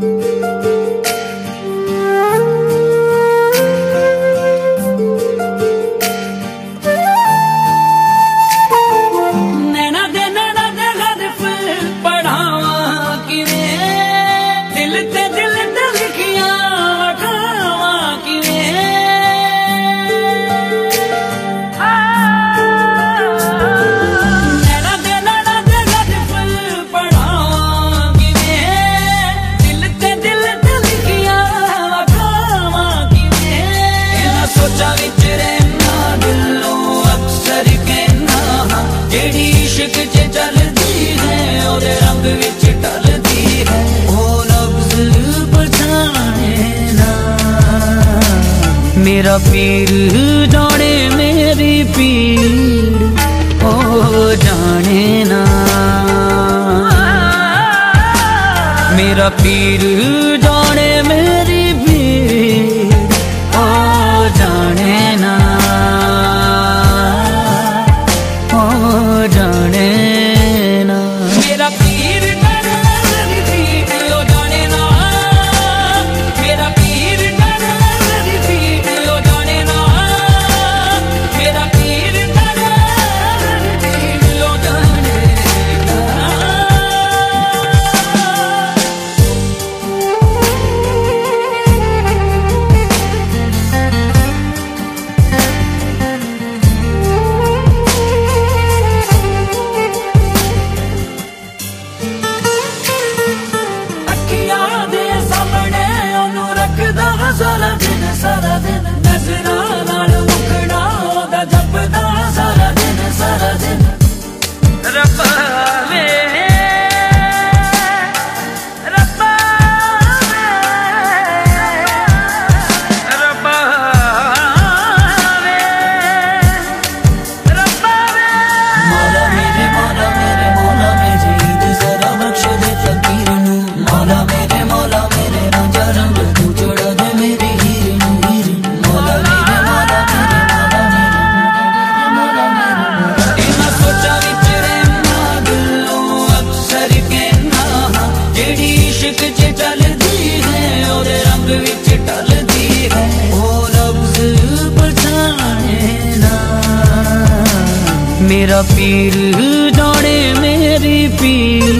Música ਪੀਰ ਜਾਣੇ ਮੇਰੀ ਪੀੜ ਓ ਜਾਣੇ ਨਾ ਮੇਰਾ ਪੀਰ ਸਾਰਾ ਦਿਨ ਸਾਰਾ ਦਿਨ ਨਜ਼ਰਾਂ ਨਾਲ ਮੁਕਣਾ ਉਹਦਾ ਜਪਦਾ ਸਾਰਾ ਦਿਨ ਸਾਰਾ ਦਿਨ ਰੱਬਾ ਵੇ ਮੇਰਾ ਪੀਰ ਜਾਣੇ ਮੇਰੀ ਪੀਰ।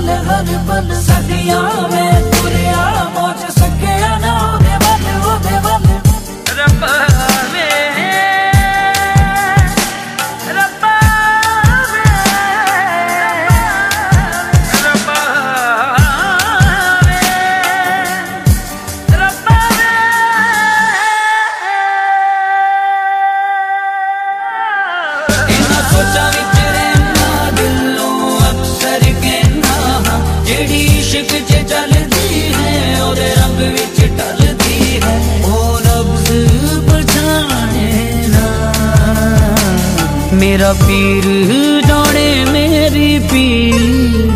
ਬੱਲੇ ਬੱਲੇ ਬੱਲੇ ਸੱਡਿਆ ਮੈਂ ਵਿੱਚ ਜਲਦੀ ਹੈ, ਉਹਦੇ ਰੱਬ ਵਿੱਚ ਟਲਦੀ ਹੈ। ਉਹ ਨਬਜ਼ ਪਛਾਣੇ ਨਾ। ਮੇਰਾ ਪੀਰ ਜਾਣੇ ਮੇਰੀ ਪੀੜ